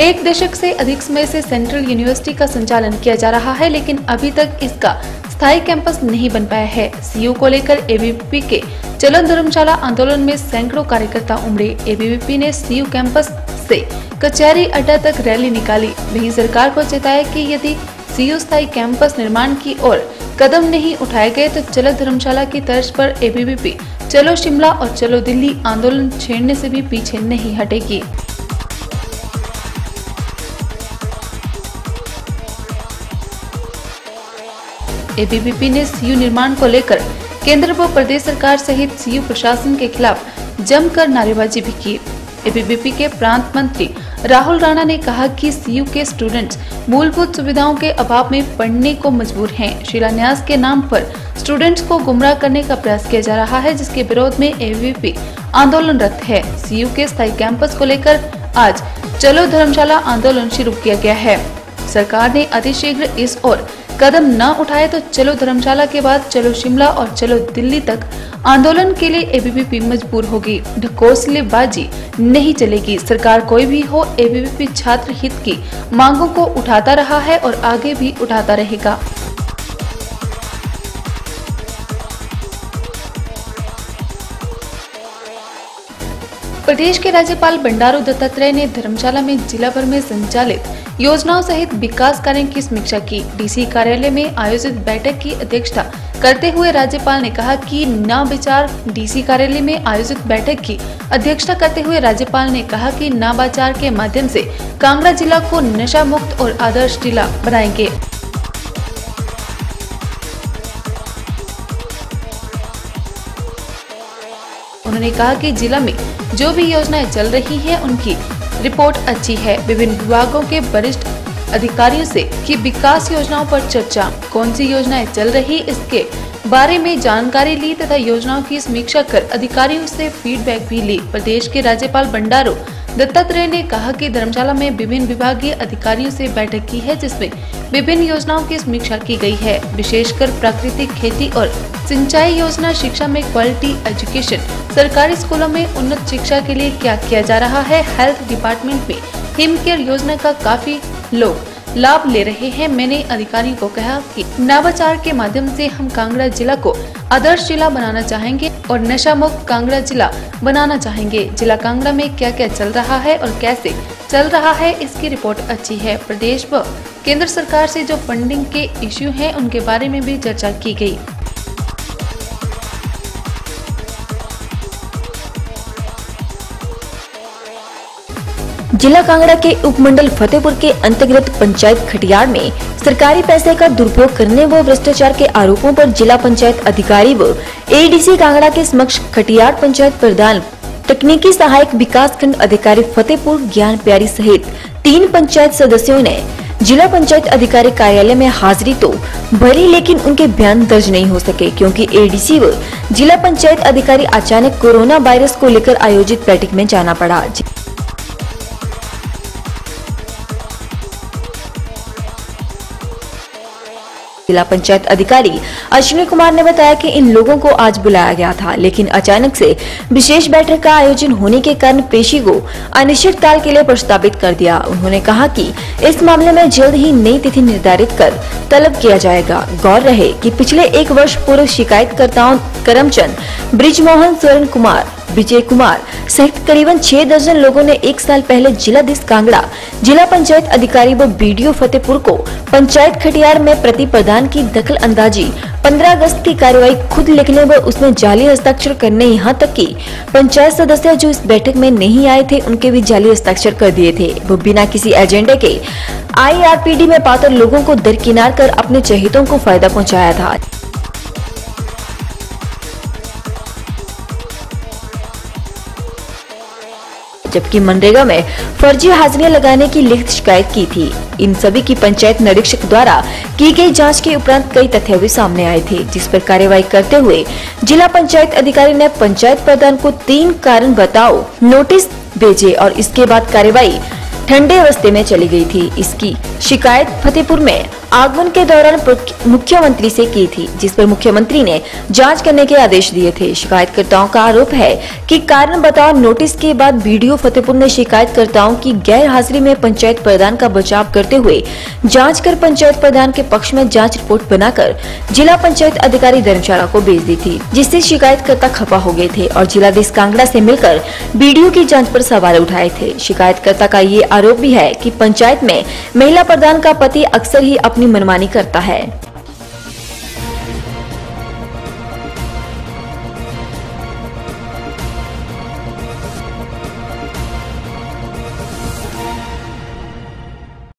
एक दशक से अधिक समय से सेंट्रल यूनिवर्सिटी का संचालन किया जा रहा है, लेकिन अभी तक इसका स्थायी कैंपस नहीं बन पाया है। सीयू को लेकर एबीवीपी के चलन धर्मशाला आंदोलन में सैकड़ों कार्यकर्ता उमड़े। एबीवीपी ने सीयू कैंपस से कचहरी अड्डा तक रैली निकाली। वहीं सरकार को चेताया कि यदि सीयू स्थायी कैंपस निर्माण की ओर कदम नहीं उठाए गए तो चलो धर्मशाला की तर्ज पर एबीवीपी चलो शिमला और चलो दिल्ली आंदोलन छेड़ने से भी पीछे नहीं हटेगी। एबीवीपी ने सीयू निर्माण को लेकर केंद्र व प्रदेश सरकार सहित सीयू प्रशासन के खिलाफ जमकर नारेबाजी भी की। एबीवीपी के प्रांत मंत्री राहुल राणा ने कहा कि सीयू के स्टूडेंट्स मूलभूत सुविधाओं के अभाव में पढ़ने को मजबूर हैं। शिलान्यास के नाम पर स्टूडेंट्स को गुमराह करने का प्रयास किया जा रहा है, जिसके विरोध में एबीवीपी आंदोलनरत है। सीयू के स्थायी कैंपस को लेकर आज चलो धर्मशाला आंदोलन शुरू किया गया है। सरकार ने अतिशीघ्र इस ओर कदम न उठाए तो चलो धर्मशाला के बाद चलो शिमला और चलो दिल्ली तक आंदोलन के लिए एबीवीपी मजबूर होगी। ढकोसलेबाजी नहीं चलेगी। सरकार कोई भी हो एबीवीपी छात्र हित की मांगों को उठाता रहा है और आगे भी उठाता रहेगा। प्रदेश के राज्यपाल बंडारू दत्तात्रेय ने धर्मशाला में जिला भर में संचालित योजनाओं सहित विकास कार्य की समीक्षा की। डीसी कार्यालय में आयोजित बैठक की अध्यक्षता करते हुए राज्यपाल ने कहा कि न विचार डीसी कार्यालय में आयोजित बैठक की अध्यक्षता करते हुए राज्यपाल ने कहा कि नाबाचार के माध्यम से कांगड़ा जिला को नशा मुक्त और आदर्श जिला बनाएँगे। उन्होंने कहा कि जिला में जो भी योजनाएँ चल रही हैं, उनकी रिपोर्ट अच्छी है। विभिन्न विभागों के वरिष्ठ अधिकारियों से कि विकास योजनाओं पर चर्चा। कौन सी योजनाएँ चल रही इसके बारे में जानकारी ली तथा योजनाओं की समीक्षा कर अधिकारियों से फीडबैक भी ली। प्रदेश के राज्यपाल बंडारू दत्तात्रेय ने कहा कि धर्मशाला में विभिन्न विभागीय अधिकारियों से बैठक की है, जिसमें विभिन्न योजनाओं की समीक्षा की गई है। विशेषकर प्राकृतिक खेती और सिंचाई योजना शिक्षा में क्वालिटी एजुकेशन। सरकारी स्कूलों में उन्नत शिक्षा के लिए क्या किया जा रहा है? हेल्थ डिपार्टमेंट में हिम केयर योजना का काफ़ी लोग लाभ ले रहे हैं। मैंने अधिकारियों को कहा कि नवाचार के माध्यम से हम कांगड़ा जिला को आदर्श जिला बनाना चाहेंगे और नशा मुक्त कांगड़ा जिला बनाना चाहेंगे। जिला कांगड़ा में क्या क्या चल रहा है और कैसे चल रहा है, इसकी रिपोर्ट अच्छी है। प्रदेश व केंद्र सरकार से जो फंडिंग के इश्यू हैं, उनके बारे में भी चर्चा की गई। जिला कांगड़ा के उपमंडल फतेहपुर के अंतर्गत पंचायत खटियार में सरकारी पैसे का दुरुपयोग करने व भ्रष्टाचार के आरोपों पर जिला पंचायत अधिकारी व एडीसी कांगड़ा के समक्ष खटियार पंचायत प्रधान, तकनीकी सहायक विकास खंड अधिकारी फतेहपुर ज्ञान प्यारी सहित तीन पंचायत सदस्यों ने जिला पंचायत अधिकारी कार्यालय में हाजिरी तो भरी, लेकिन उनके बयान दर्ज नहीं हो सके, क्योंकि एडीसी व जिला पंचायत अधिकारी अचानक कोरोना वायरस को लेकर आयोजित बैठक में जाना पड़ा। जिला पंचायत अधिकारी अश्विनी कुमार ने बताया कि इन लोगों को आज बुलाया गया था, लेकिन अचानक से विशेष बैठक का आयोजन होने के कारण पेशी को अनिश्चित काल के लिए प्रस्तावित कर दिया। उन्होंने कहा कि इस मामले में जल्द ही नई तिथि निर्धारित कर तलब किया जाएगा। गौर रहे कि पिछले एक वर्ष पूर्व शिकायतकर्ताओं करमचंद, ब्रिजमोहन स्वर्ण कुमार विजय कुमार सहित करीबन छह दर्जन लोगों ने एक साल पहले जिला दिस कांगड़ा, जिला पंचायत अधिकारी व बीडीओ फतेहपुर को पंचायत खटियार में प्रति प्रदान की दखल अंदाजी पंद्रह अगस्त की कार्रवाई खुद लिखने व उसमें जाली हस्ताक्षर करने यहाँ तक कि पंचायत सदस्य जो इस बैठक में नहीं आए थे, उनके भी जाली हस्ताक्षर कर दिए थे। वो बिना किसी एजेंडे के आईआरपीडी में पात्र लोगों को दरकिनार कर अपने चहितों को फ़ायदा पहुँचाया था। जबकि मनरेगा में फर्जी हाजिरियाँ लगाने की लिखित शिकायत की थी। इन सभी की पंचायत निरीक्षक द्वारा की गई जाँच के उपरांत कई तथ्य भी सामने आए थे, जिस पर कार्यवाही करते हुए जिला पंचायत अधिकारी ने पंचायत प्रधान को तीन कारण बताओ, नोटिस भेजे और इसके बाद कार्यवाही ठंडे अवस्थे में चली गई थी। इसकी शिकायत फतेहपुर में आगमन के दौरान मुख्यमंत्री से की थी, जिस पर मुख्यमंत्री ने जाँच करने के आदेश दिए थे। शिकायतकर्ताओं का आरोप है कि कारण बताओ नोटिस के बाद बीडीओ फतेहपुर ने शिकायतकर्ताओं की गैर हाजिरी में पंचायत प्रधान का बचाव करते हुए जाँच कर पंचायत प्रधान के पक्ष में जाँच रिपोर्ट बनाकर जिला पंचायत अधिकारी धर्मशाला को भेज दी थी, जिससे शिकायतकर्ता खपा हो गए थे और जिलाधीश कांगड़ा से मिलकर बीडीओ की जाँच पर सवाल उठाए थे। शिकायतकर्ता का ये आरोप भी है कि पंचायत में महिला प्रधान का पति अक्सर ही अपनी मनमानी करता है।